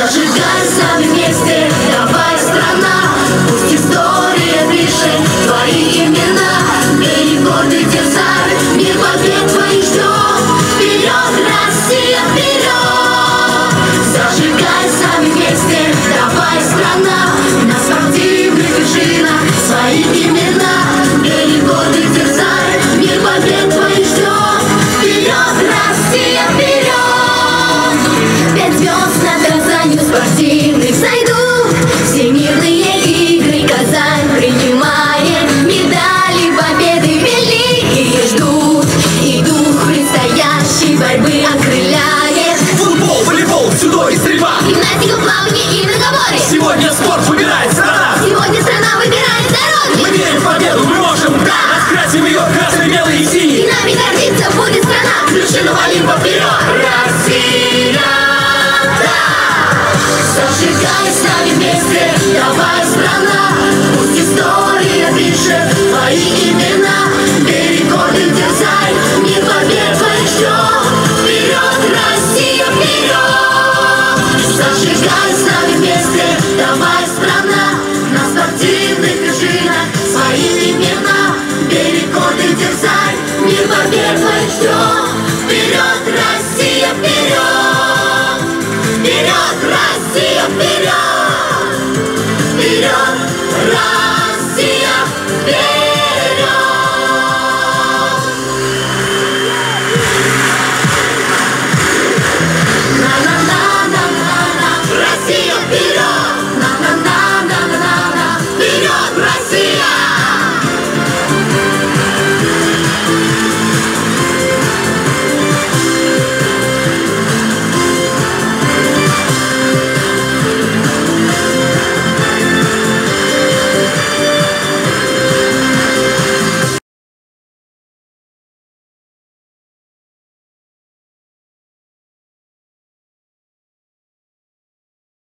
Зажигай, зажигай. выбирает страна. Сегодня страна выбирает дороги. Мы верим в победу, мы можем, да. Раскрасим ее красный, белый и синий. И нами гордиться будет страна. Вершину Олимпа вперед. Россия, да! Зажигай с нами вместе, давай, страна. Пусть история пишет твои имена. Бери гордый дерзай, мир побед твоих ждет. Вперед, Россия, вперед! Зажигай